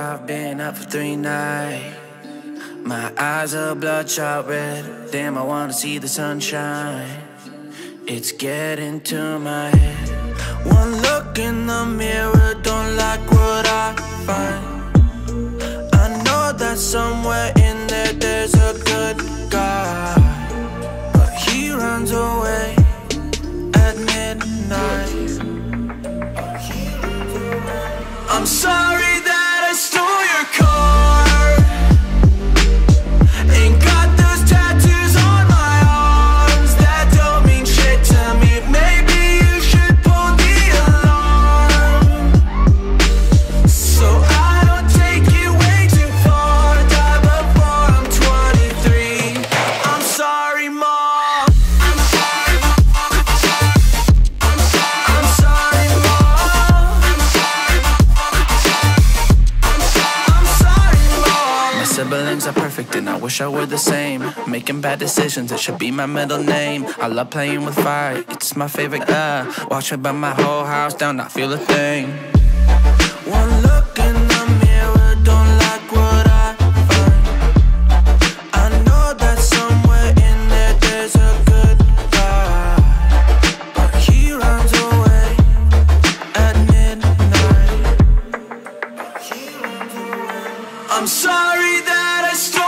I've been up for three nights. My eyes are bloodshot red. Damn, I wanna see the sunshine. It's getting to my head. One look in the siblings are perfect and I wish I were the same. Making bad decisions, it should be my middle name. I love playing with fire, it's my favorite. Uh, watch it burn my whole house down, not feel a thing. One look in the I'm sorry that I stole